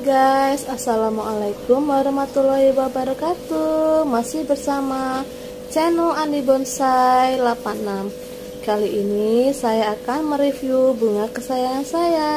guys, Assalamualaikum warahmatullahi wabarakatuh. Masih bersama channel Andi Bonsai 86 Kali ini saya akan mereview bunga kesayangan saya